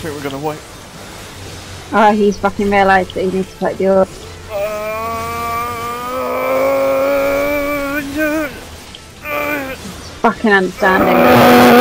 I think we're gonna wait. Oh, he's fucking realised that he needs to take the orb. Uh. Uh, Fucking understanding.